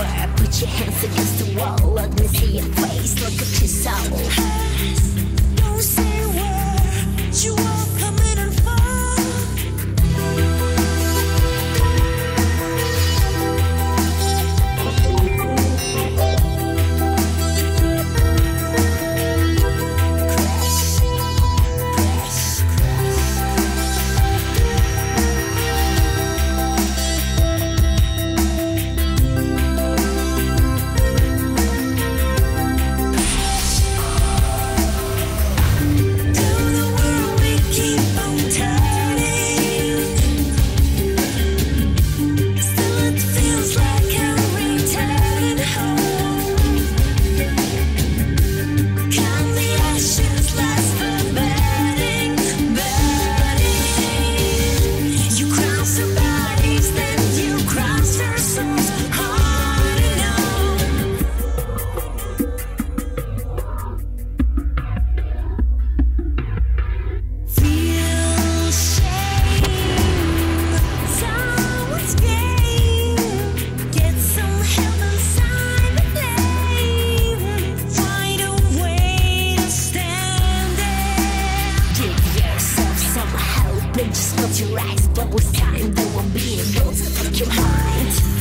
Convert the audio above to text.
Put your hands against the wall. Let me see your face. Look at your soul. Just close your eyes, bubbles time, though I'm being roasted. Your mind.